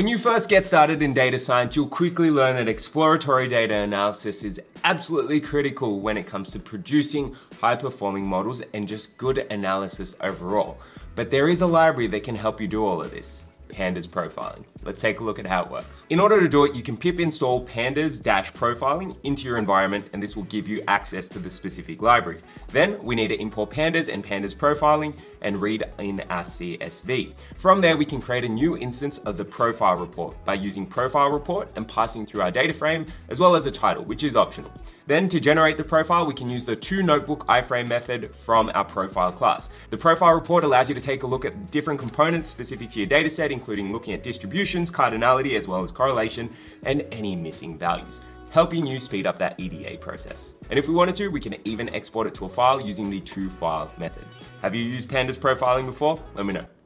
When you first get started in data science, you'll quickly learn that exploratory data analysis is absolutely critical when it comes to producing high performing models and just good analysis overall. But there is a library that can help you do all of this pandas profiling. Let's take a look at how it works. In order to do it, you can pip install pandas-profiling into your environment and this will give you access to the specific library. Then we need to import pandas and pandas profiling and read in our CSV. From there, we can create a new instance of the profile report by using profile report and passing through our data frame as well as a title, which is optional. Then to generate the profile, we can use the toNotebook iframe method from our profile class. The profile report allows you to take a look at different components specific to your dataset, including looking at distributions, cardinality, as well as correlation, and any missing values helping you speed up that EDA process. And if we wanted to, we can even export it to a file using the toFile method. Have you used Pandas profiling before? Let me know.